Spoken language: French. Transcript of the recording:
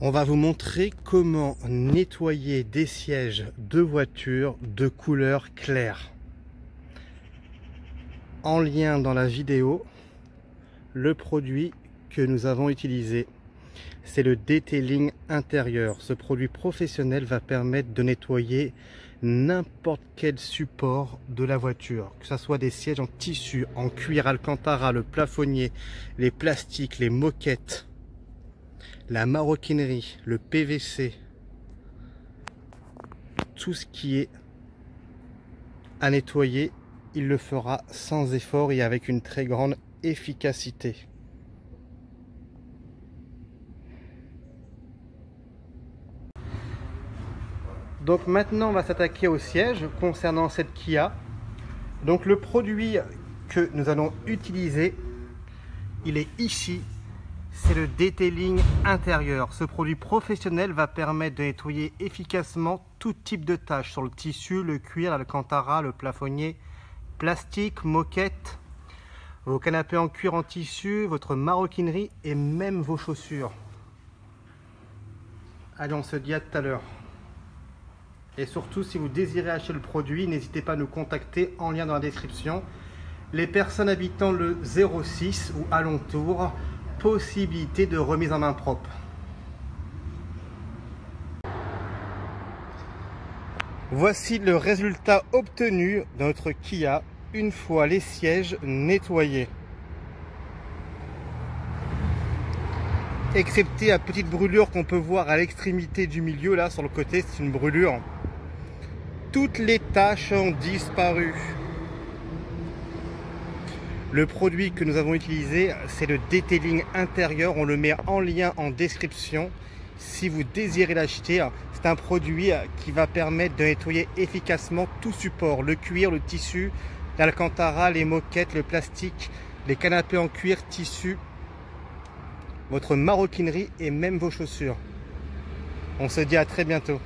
On va vous montrer comment nettoyer des sièges de voiture de couleur claire. En lien dans la vidéo, le produit que nous avons utilisé, c'est le detailing intérieur. Ce produit professionnel va permettre de nettoyer n'importe quel support de la voiture, que ce soit des sièges en tissu, en cuir alcantara, le plafonnier, les plastiques, les moquettes, la maroquinerie, le PVC, tout ce qui est à nettoyer, il le fera sans effort et avec une très grande efficacité. Donc maintenant on va s'attaquer au siège concernant cette Kia. Donc le produit que nous allons utiliser, il est ici c'est le detailing intérieur. Ce produit professionnel va permettre de nettoyer efficacement tout type de tâches sur le tissu, le cuir, l'alcantara, le plafonnier, plastique, moquette, vos canapés en cuir en tissu, votre maroquinerie et même vos chaussures. Allez, on se dit à tout à l'heure. Et surtout, si vous désirez acheter le produit, n'hésitez pas à nous contacter en lien dans la description. Les personnes habitant le 06 ou alentour possibilité de remise en main propre. Voici le résultat obtenu de notre Kia une fois les sièges nettoyés. Excepté la petite brûlure qu'on peut voir à l'extrémité du milieu, là sur le côté, c'est une brûlure. Toutes les taches ont disparu. Le produit que nous avons utilisé, c'est le detailing intérieur. On le met en lien en description. Si vous désirez l'acheter, c'est un produit qui va permettre de nettoyer efficacement tout support. Le cuir, le tissu, l'alcantara, les moquettes, le plastique, les canapés en cuir, tissu, votre maroquinerie et même vos chaussures. On se dit à très bientôt.